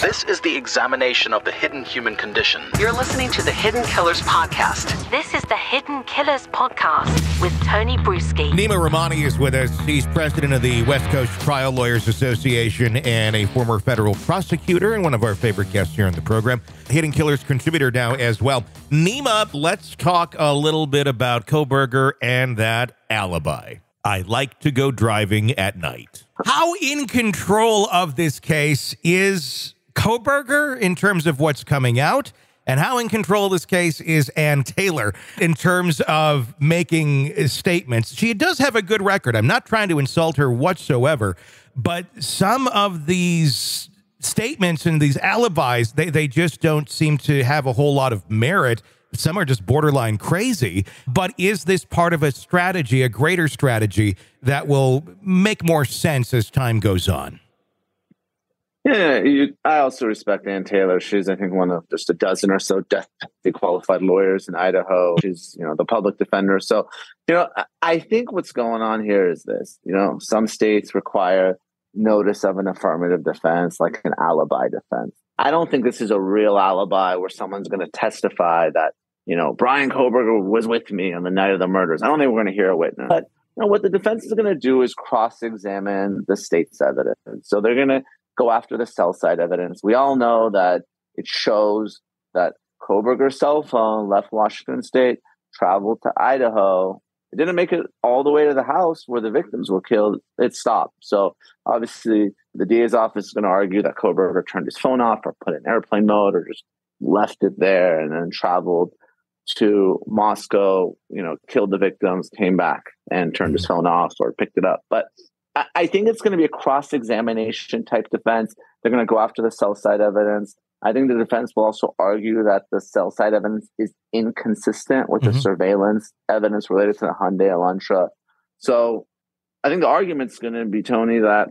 This is the examination of the hidden human condition. You're listening to the Hidden Killers Podcast. This is the Hidden Killers Podcast with Tony Brueski. Neama Rahmani is with us. He's president of the West Coast Trial Lawyers Association and a former federal prosecutor and one of our favorite guests here on the program. Hidden Killers contributor now as well. Neama, let's talk a little bit about Kohberger and that alibi. I like to go driving at night. How in control of this case is Kohberger in terms of what's coming out? And how in control this case is Anne Taylor in terms of making uh, statements? She does have a good record. I'm not trying to insult her whatsoever, but some of these statements and these alibis, they, they just don't seem to have a whole lot of merit. Some are just borderline crazy. But is this part of a strategy, a greater strategy that will make more sense as time goes on? Yeah, you, I also respect Anne Taylor. She's, I think, one of just a dozen or so death qualified lawyers in Idaho. She's, you know, the public defender. So, you know, I think what's going on here is this. You know, some states require notice of an affirmative defense, like an alibi defense. I don't think this is a real alibi where someone's going to testify that, you know, Bryan Kohberger was with me on the night of the murders. I don't think we're going to hear a witness. But you know, what the defense is going to do is cross examine the state's evidence. So they're going to go after the cell site evidence. We all know that it shows that Kohberger's cell phone left Washington State, traveled to Idaho. It didn't make it all the way to the house where the victims were killed. It stopped. So obviously, the DA's office is going to argue that Kohberger turned his phone off or put it in airplane mode or just left it there and then traveled to Moscow, you know, killed the victims, came back and turned his mm-hmm. phone off or picked it up. But I think it's going to be a cross examination type defense. They're going to go after the cell site evidence. I think the defense will also argue that the cell site evidence is inconsistent with mm-hmm. the surveillance evidence related to the Hyundai Elantra. So I think the argument's going to be, Tony, that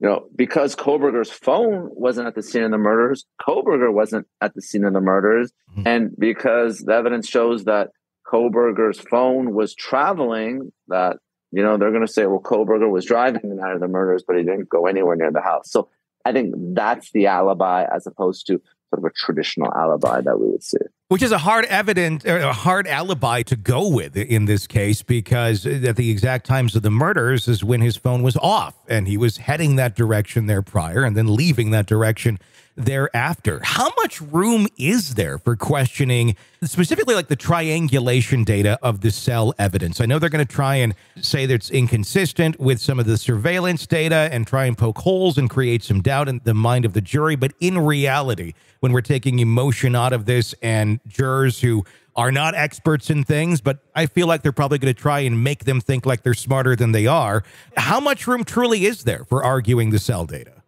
you know, because Kohberger's phone wasn't at the scene of the murders, Kohberger wasn't at the scene of the murders, mm-hmm. and because the evidence shows that Kohberger's phone was traveling, that you know, they're going to say, well, Kohberger was driving the night of the murders, but he didn't go anywhere near the house. So I think that's the alibi as opposed to sort of a traditional alibi that we would see. Which is a hard evidence, a hard alibi to go with in this case, because at the exact times of the murders is when his phone was off and he was heading that direction there prior and then leaving that direction thereafter. How much room is there for questioning specifically like the triangulation data of the cell evidence? I know they're going to try and say that it's inconsistent with some of the surveillance data and try and poke holes and create some doubt in the mind of the jury. But in reality, when we're taking emotion out of this and jurors who are not experts in things, but I feel like they're probably going to try and make them think like they're smarter than they are. How much room truly is there for arguing the cell data?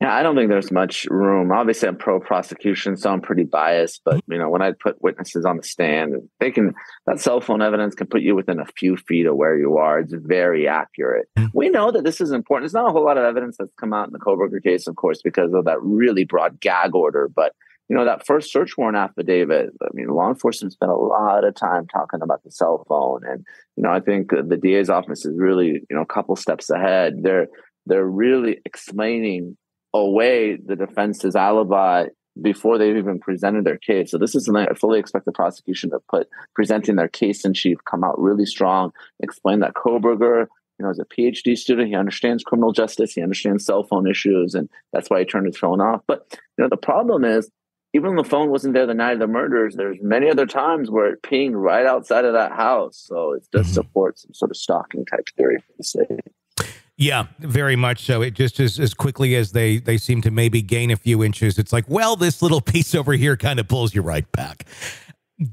Yeah, I don't think there's much room. Obviously, I'm pro prosecution, so I'm pretty biased. But you know, when I put witnesses on the stand, they can that cell phone evidence can put you within a few feet of where you are. It's very accurate. Mm. We know that this is important. There's not a whole lot of evidence that's come out in the Kohberger case, of course, because of that really broad gag order. But you know, that first search warrant affidavit. I mean, law enforcement spent a lot of time talking about the cell phone, and you know, I think the DA's office is really you know a couple steps ahead. They're they're really explaining away the defense's alibi before they've even presented their case. So this is something I fully expect the prosecution to put presenting their case in chief, come out really strong, explain that Kohberger, you know, is a PhD student. He understands criminal justice. He understands cell phone issues, and that's why he turned his phone off. But you know, the problem is, even when the phone wasn't there the night of the murders, there's many other times where it pinged right outside of that house. So it does mm-hmm. support some sort of stalking type theory for the state. Yeah, very much so. It just as as quickly as they they seem to maybe gain a few inches, it's like, well, this little piece over here kind of pulls you right back.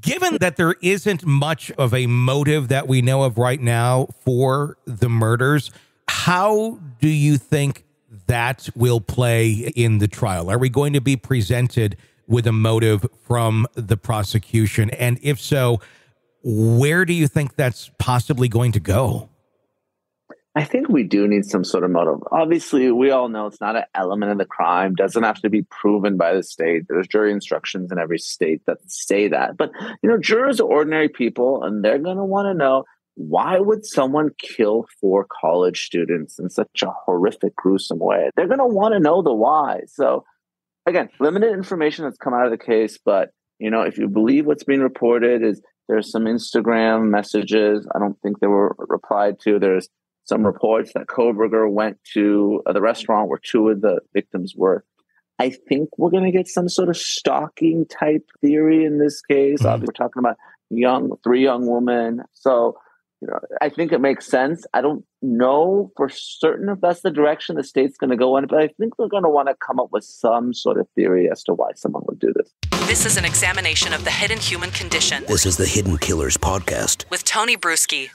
Given that there isn't much of a motive that we know of right now for the murders, how do you think that will play in the trial? Are we going to be presented with a motive from the prosecution? And if so, where do you think that's possibly going to go? I think we do need some sort of motive. Obviously, we all know it's not an element of the crime, doesn't have to be proven by the state. There's jury instructions in every state that say that. But, you know, jurors are ordinary people and they're going to want to know why would someone kill four college students in such a horrific, gruesome way? They're going to want to know the why. So, again, limited information that's come out of the case, but you know, if you believe what's being reported, is there's some Instagram messages. I don't think they were replied to. There's some reports that Kohberger went to uh, the restaurant where two of the victims were. I think we're going to get some sort of stalking type theory in this case. Mm-hmm. we're talking about young, three young women. So you know, I think it makes sense. I don't know for certain if that's the direction the state's going to go in, but I think they're going to want to come up with some sort of theory as to why someone would do this. This is an examination of the hidden human condition. This is the Hidden Killers podcast with Tony Brueski.